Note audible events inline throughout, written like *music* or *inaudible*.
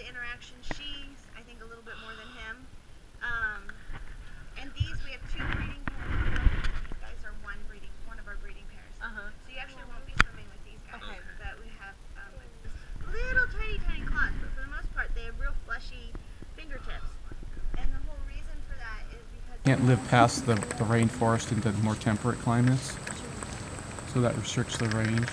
the interaction. She's, I think, a little bit more than him. Um, and these, we have two breeding pairs. These guys are one breeding, one of our breeding pairs. Uh-huh. So you actually won't be swimming with these guys. Okay. But we have um, little tiny, tiny claws. But for the most part, they have real fleshy fingertips. And the whole reason for that is because Can't live past the, the rainforest into more temperate climates. So that restricts the range.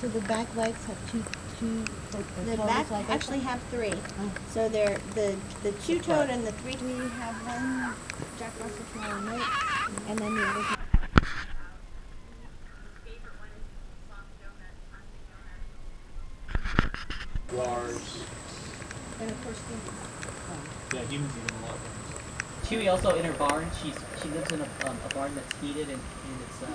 So the back legs have two, two, like The toes back like actually have three. Oh. So they're the the two toed and the three. We have one Jack Russell Small Note, and then the other. one is soft donut, Dunkin' donut. Lars. And of course, Yeah, humans eat them a lot. Chewy also in her barn. She's she lives in a, um, a barn that's heated and, and it's uh,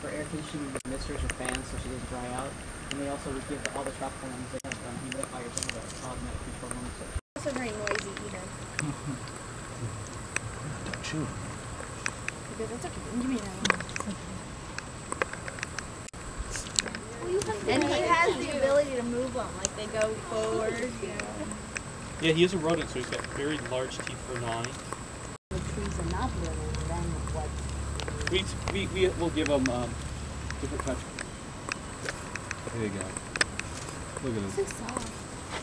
for air conditioning misters or fans so she doesn't dry out. And they also would give all the tropical ones they have um, humidifiers in the automatic control room. So Also very noisy eater. Don't chew. Because it's okay. Give me that one. And he has the ability to move them, like they go forward. You know. Yeah, he is a rodent, so he's got very large teeth for gnawing. the trees are not living, then what? We, we, we will give him um, different touch. There you go. Look at So this. soft.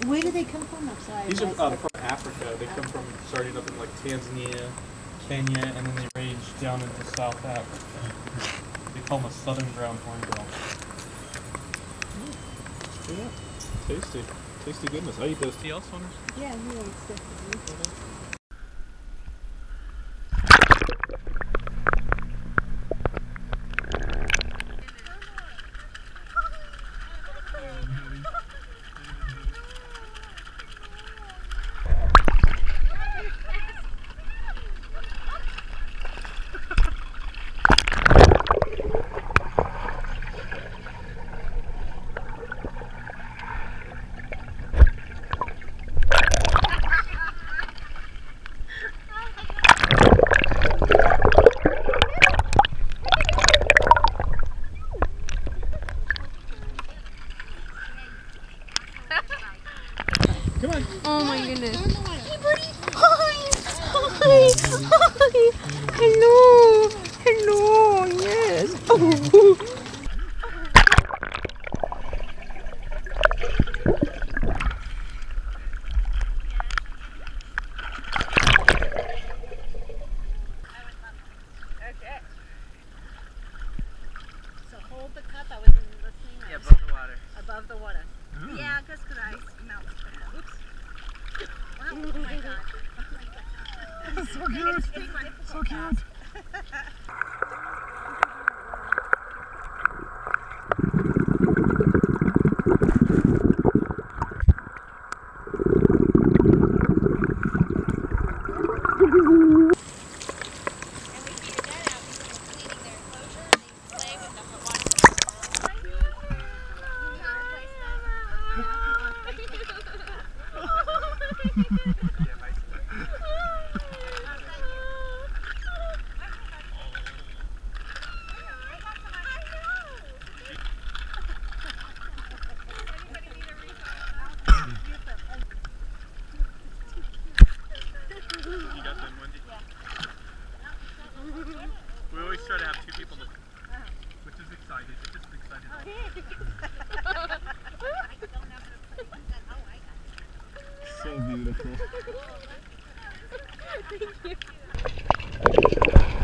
Where do they come from? I'm. These are Like- um, from Africa. They come from starting up in like Tanzania, Kenya, and then they range down into South Africa. They call them a southern brown hornbill. Yeah, tasty. Tasty goodness. I eat those TL swimmers. Yeah, he likes different. Hello. Hello. Yes. Oh. *laughs* Okay. So hold the cup. I wasn't listening. I yeah, was above the water. above the water. Yeah, just because I smelled it. Oops. Wow. Oh my god. Oh my god. so cute. so cute. You *laughs* got them, Wendy? We always try to have two people, to, which is exciting. It's just exciting. So beautiful. Do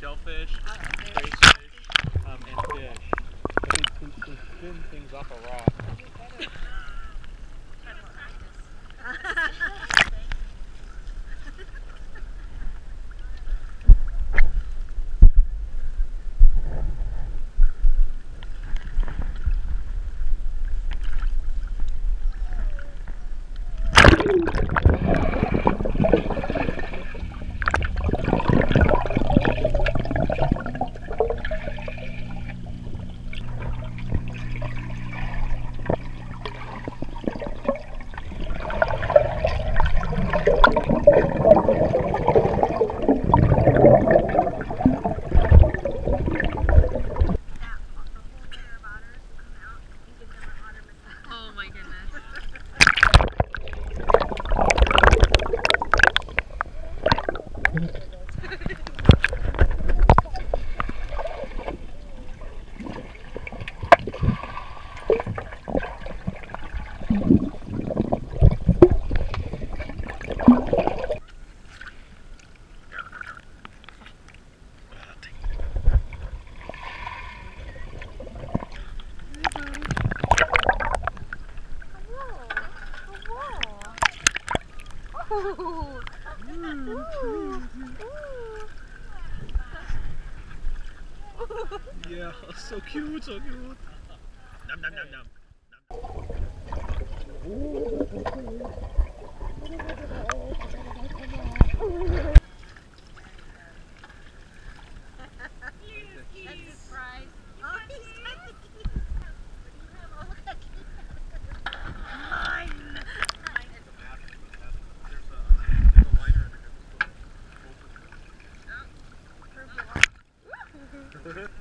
cuttlefish, crayfish, um, and fish. But they, they, they spin things off a rock. *laughs* yeah, so cute, so cute. Nom nom nom nom. Oh, Mm-hmm.